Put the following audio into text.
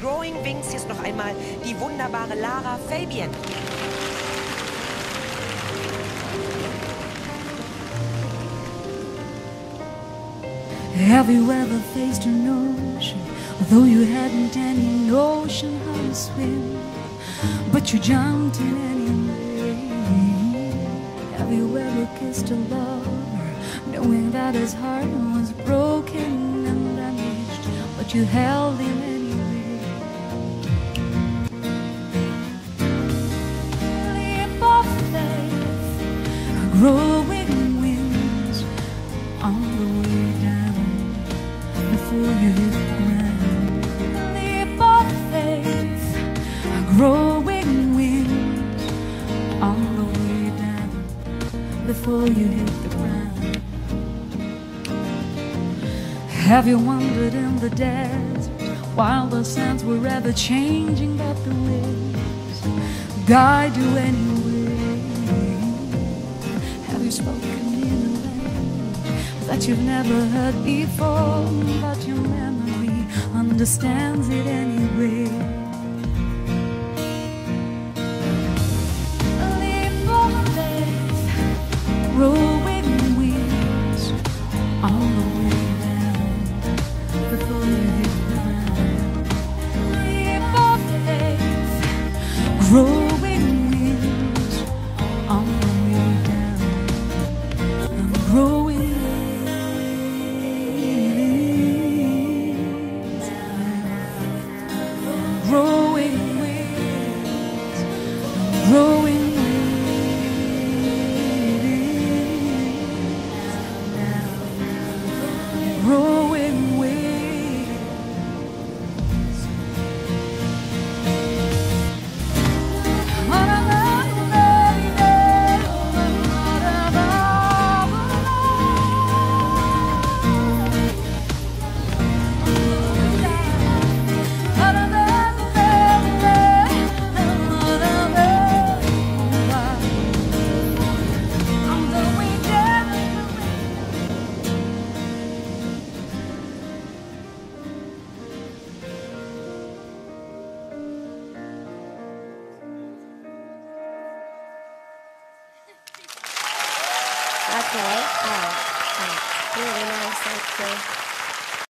Growing Wings ist noch einmal die wunderbare Lara Fabian. Have you ever faced an ocean, although you hadn't any notion how to swim, but you jumped in anyway? Have you ever kissed a lover, knowing that his heart was broken and damaged, but you held him growing wings on the way down before you hit the ground. Leap of faith, growing wings on the way down before you hit the ground. Have you wandered in the desert while the sands were ever changing, but the waves guide you anyway? That you've never heard before, but your memory understands it anyway? Leap of faith, the before you hit the ground. Leap of faith, Okay. Oh, thanks. Really nice, thank you.